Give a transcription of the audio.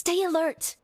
Stay alert.